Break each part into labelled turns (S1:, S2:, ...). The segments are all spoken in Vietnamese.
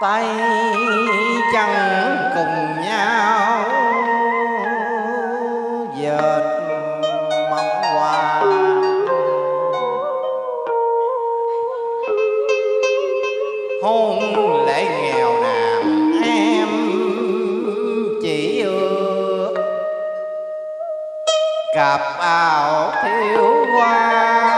S1: tay chân cùng nhau. Dệt mộng hòa hôn lễ nghèo nàn, em chỉ ưa cặp ảo thiếu hoa.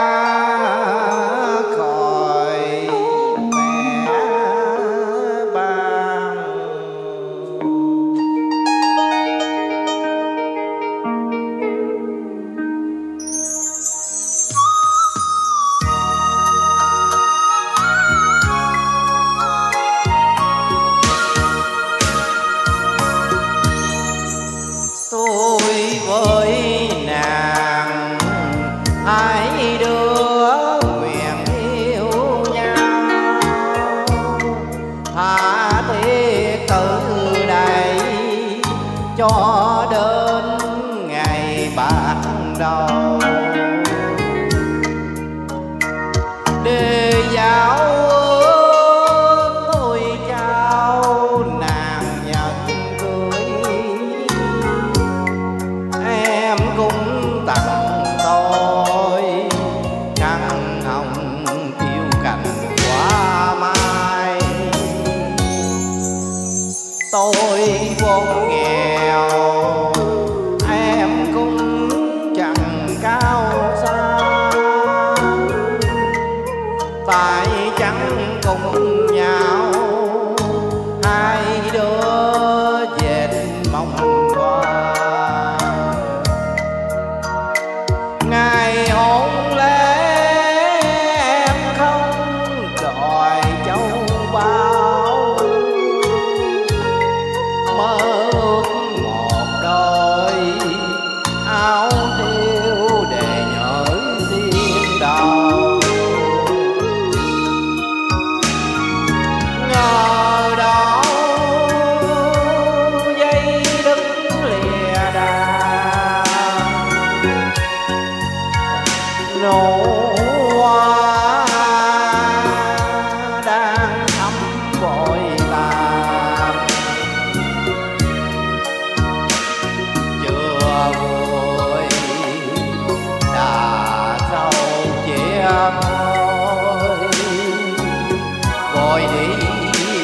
S1: vô nghèo.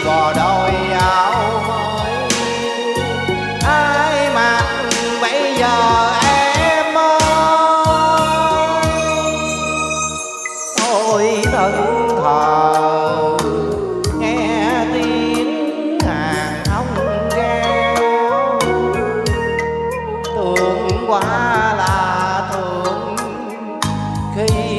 S1: có đôi áo mới. Ai mặc bây giờ em ơi? Tôi thân thờ nghe tiếng hàng ông reo tưởng quá là thường khi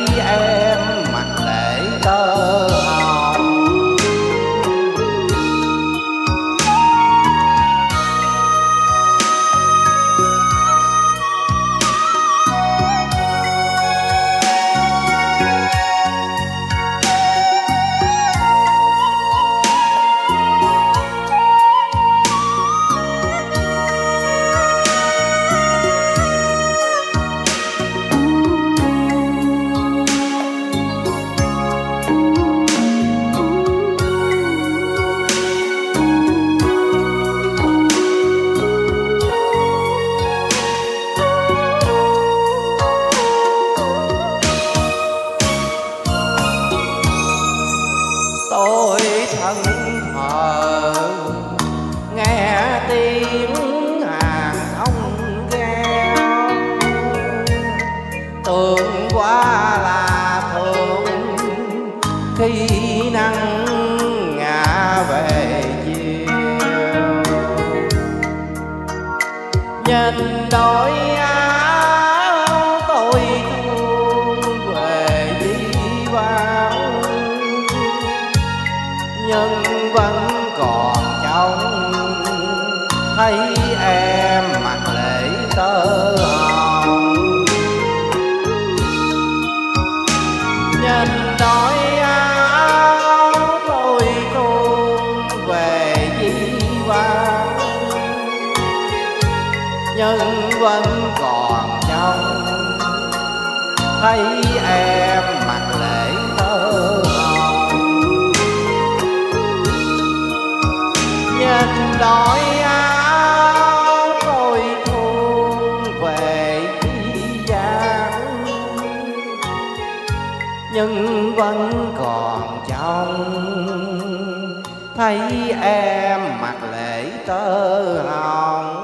S1: Nắng ngã về chiều. Nhân đôi áo tôi thương về đi vắng nhưng vẫn còn trong thấy nhân vẫn còn trong. Thấy em mặt lễ thơ hồng. Nhìn đôi áo tôi thương về gian. Nhưng vẫn còn trong. Thấy em mặt lễ tơ hồng.